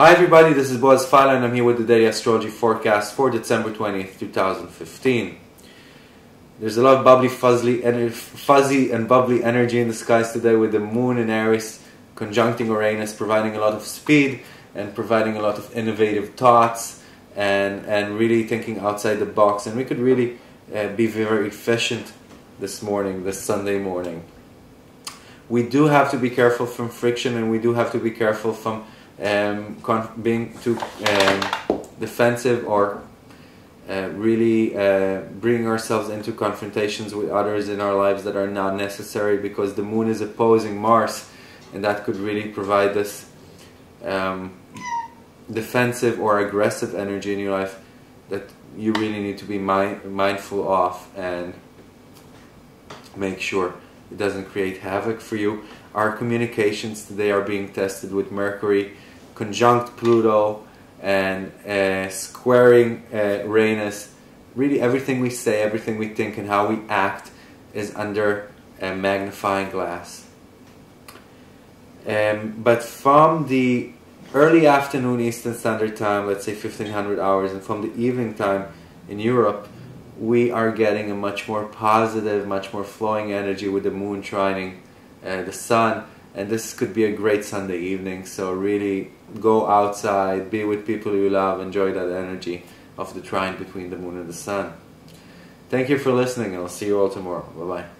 Hi everybody, this is Boaz Fyler and I'm here with the daily astrology forecast for December 20th, 2015. There's a lot of bubbly, fuzzy, fuzzy and bubbly energy in the skies today with the moon in Aries conjuncting Uranus, providing a lot of speed and providing a lot of innovative thoughts and, and really thinking outside the box. And we could really uh, be very efficient this morning, this Sunday morning. We do have to be careful from friction and we do have to be careful from um, being too um, defensive or uh, really uh, bring ourselves into confrontations with others in our lives that are not necessary because the moon is opposing Mars and that could really provide this um, defensive or aggressive energy in your life that you really need to be mi mindful of and make sure it doesn't create havoc for you. Our communications today are being tested with Mercury conjunct Pluto and uh, squaring uh, Uranus. Really, everything we say, everything we think, and how we act is under a magnifying glass. Um, but from the early afternoon Eastern Standard Time, let's say 1500 hours, and from the evening time in Europe, we are getting a much more positive, much more flowing energy with the moon trining uh, the sun. And this could be a great Sunday evening. So really go outside, be with people you love, enjoy that energy of the trine between the moon and the sun. Thank you for listening, and I'll see you all tomorrow. Bye bye.